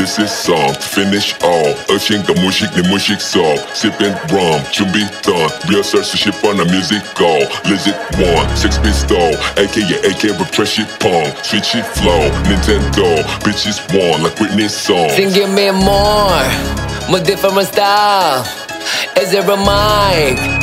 this is song Finish all, Aching the Mushik the Mushik song. Sipping rum, Chumbiton Real done. to ship on a music goal Legit one, six pistol. AKA AK with palm pong. It flow, Nintendo. Bitches one, like Britney song. Then me more, more different style. Is it a mic?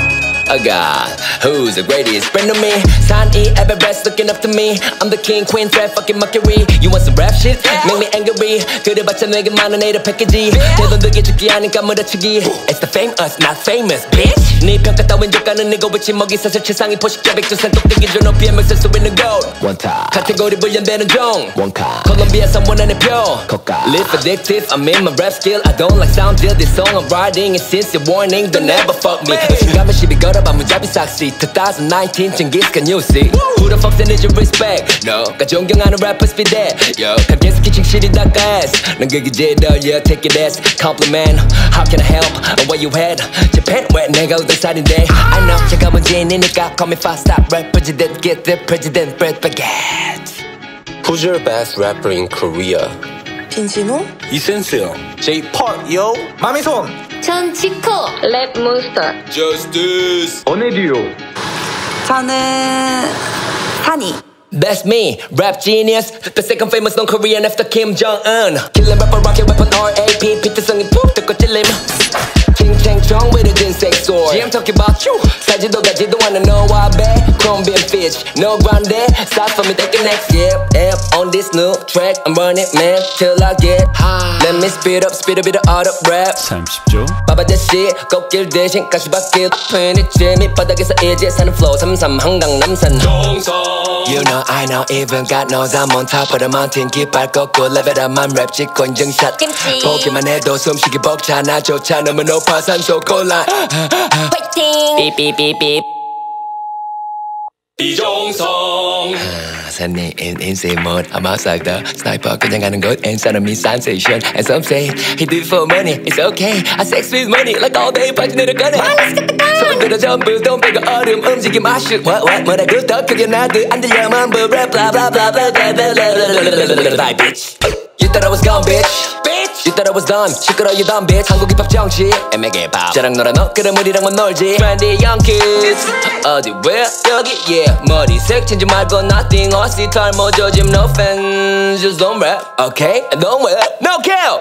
a god Who's the greatest friend of me? Sunny, Everest looking up to me. I'm the king, queen, Fred, fucking Mercury. You want some rap shit? Make me angry. 들여봤자 내게 많은 애를 패키지. 내돈 되게 죽기 하니까 몰아치기. It's the famous, not famous, bitch. 네 평가 따윈 조가는 이거 붙이 먹이 사슬 최상위 포식자 백두산 똑대기 줘 높이 MX를 수 있는 gold. One time. 카테고리 불연되는 종. One kind. 콜롬비아산 원하는 표 고가 Live addictive, I'm in my rap skill. I don't like sound deal, this song I'm writing is sincere warning. Don't ever fuck me. 의심감에 시비 걸어 비싹 Street 2019 징기스칸 뉴스 Who the fuck that needs your respect? 너가 존경하는 rappers be there. Yo 가게에서 기침 shitty that ass. 난 그게 제대로 yeah take it as compliment. How can I help? Where you at? Japan 왜 내가 우던 살인데 I know 제가 문제인이니까 call me fast stop rap president get the president bread baguette. Who's your best rapper in Korea? 빈지노? 이센스요 Jay Park yo. 맘의 손 인천 지코 랩 몬스터 저스디스 어네리오 저는 산이 That's me, rap genius. The second famous non Korean after Kim Jong Un. Killing rapper, rocket weapon, RAP. 피트성이 푹 듣고 찔림. 킹탱 정외의 진색 sword. I'm talking about you. 사지도 가지도 않는 너와 배. Chrome being fish, no ground there. Stop for me, take the next yep, yep. On this new track, I'm running man till I get high. Let me speed up, speed up, up, all the rap. 30초 바바대시 꺾길 대신 가시밭길 편의점 밑바닥에서 이제 사는 flow 삼삼 한강 남산 You know I know even God knows I'm on top of the mountain 깃발 꺾고 level up my rap 찍고 인증샷 김치. 보기만 해도 숨쉬기 벅차 나 조차 너무 높아 산소 골라 화이팅 삐삐삐삐 이종성 산내 in insane mode I'm outside the sniper 그냥 가는 것 and son of me sensation and some say he do it for money it's okay I sex with money like all day 빠져 내려가네 손들어 전부 돈 빼고 얼음 움직임 아쉬 what what 뭐라고 더 크게 나도 안 들려만 부 rap blah blah blah blah blah blah blah blah blah blah bitch You thought I was done 시끄러 you dumb bitch 한국 힙합 정치 애매게 밥 저랑 놀아 너 그래 우리랑만 놀지 Trendy young kids 어디 왜 여기 yeah 머리색 change 말고 nothing 어시 털모조짐 no fans just don't rap okay and don't rap no kill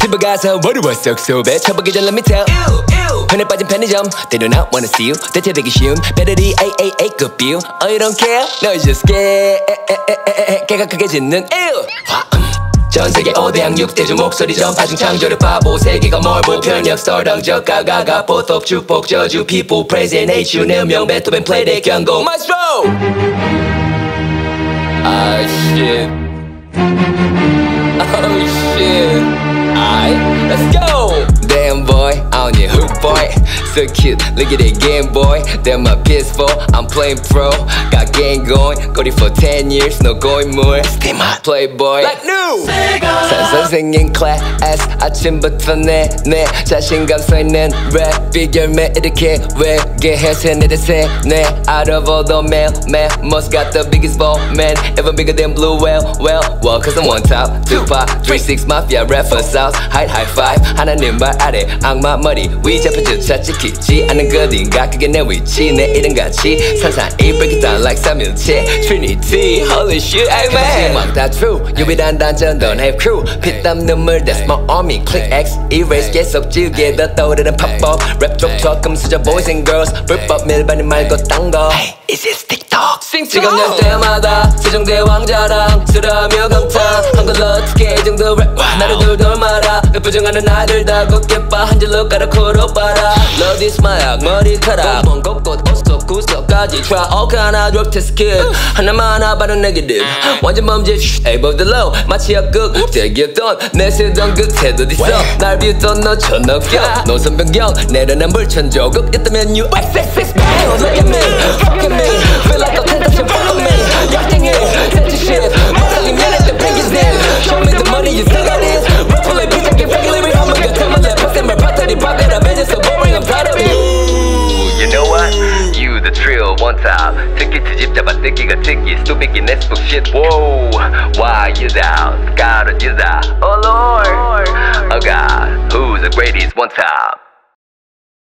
집에 가서 머리와 쏙쏙 쳐보기 전 let me tell 편에 빠진 편의점 They do not wanna see you 대체되기 쉬운 배터리 AAA 급뷰 I don't care No just get 개가 크게 짖는 ew 전 세계 5대양 6대주 목소리 전파중 창조를 바보 세계가 뭘 보편력 설렁적 가가가 보톡 축복 저주 people praise and hate you 내명 베토벤 플레이 대 경고 Maestro Ah shit Oh shit Alright, let's go So cute, look at that game boy Then my PS4, I'm playing pro Got game going, got it for 10 years No going more, stay my playboy Like new 선생님 class 아침부터 내내 자신감 써있는 랩 비결매 이렇게 외게 해서 내 대세 내 Out of all the mail, man Most got the biggest ball, man Even bigger than blue whale, well Well, cause I'm on top Tupac, 3-6 mafia, rapper south High high five 하나님 말 아래 악마 머리 위 잡혀조차 지키지 않는 것인가 그게 내 위치 내 이름같이 산산이 it down like 삼일체 Trinity Holy shit, amen 막다 true 유일한 단전 don't have crew 피땀 눈물 that's my army click X erase 계속 지우개 더 떠오르는 팝업 랩 족쳐 금수저 boys and girls 불법 밀반이 말고 딴거 Hey, is this TikTok? 지금 열 때마다 세종대 왕자랑 쓰라며 감탄 한걸 어떻게 이 정도 랩 나를 돌돌 말아 부정하는 아들 다 곱게 봐 한 줄로 깔아 코로 빨아 Love this 마약 머리카락 뽕 곳곳 옷속 구석까지 try all kind of drug test kit 하나만 하바는 negative 완전 범죄 above the law 마치 역극 대기했던 내 세상 끝에도 있어 날 비웃던 너 천억경 노선 변경 내려난 불천조국 있다면 you XXX bang Look at me, fuck at me Feel like a fuck with me 약쟁이, to begin it shit. Whoa, why you out? God, you down. Oh Lord, oh God, who's the greatest one time?